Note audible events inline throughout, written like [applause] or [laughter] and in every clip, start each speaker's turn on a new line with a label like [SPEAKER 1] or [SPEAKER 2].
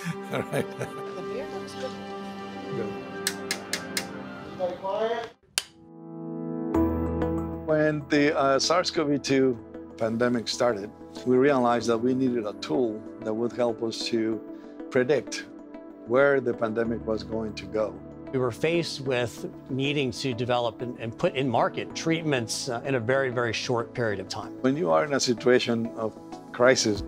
[SPEAKER 1] [laughs] All right.
[SPEAKER 2] The beer looks good.
[SPEAKER 1] Good. When the uh, SARS-CoV-2 pandemic started, we realized that we needed a tool that would help us to predict where the pandemic was going to go.
[SPEAKER 3] We were faced with needing to develop and, and put in market treatments uh, in a very, very short period of time.
[SPEAKER 1] When you are in a situation of crisis,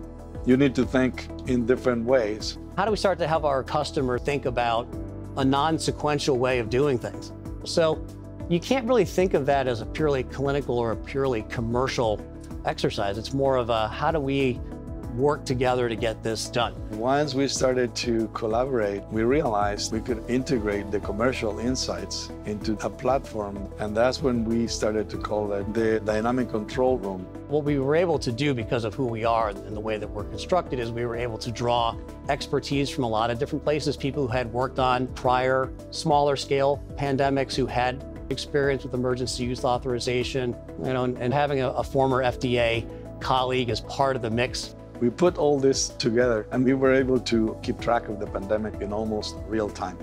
[SPEAKER 1] you need to think in different ways.
[SPEAKER 3] How do we start to have our customer think about a non-sequential way of doing things? So you can't really think of that as a purely clinical or a purely commercial exercise. It's more of a how do we work together to get this done.
[SPEAKER 1] Once we started to collaborate, we realized we could integrate the commercial insights into a platform, and that's when we started to call it the dynamic control room.
[SPEAKER 3] What we were able to do because of who we are and the way that we're constructed is we were able to draw expertise from a lot of different places, people who had worked on prior smaller scale pandemics, who had experience with emergency use authorization, you know, and, and having a, a former FDA colleague as part of the mix
[SPEAKER 1] we put all this together and we were able to keep track of the pandemic in almost real time.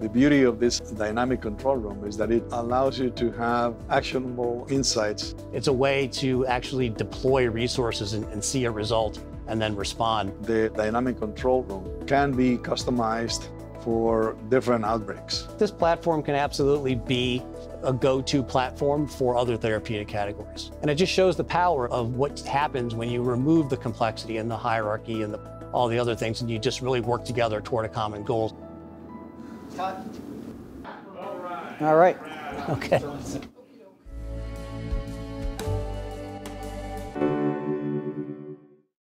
[SPEAKER 1] The beauty of this dynamic control room is that it allows you to have actionable insights.
[SPEAKER 3] It's a way to actually deploy resources and, and see a result and then respond.
[SPEAKER 1] The dynamic control room can be customized for different outbreaks.
[SPEAKER 3] This platform can absolutely be a go-to platform for other therapeutic categories. And it just shows the power of what happens when you remove the complexity and the hierarchy and the, all the other things and you just really work together toward a common goal.
[SPEAKER 2] Cut.
[SPEAKER 3] All right. Okay.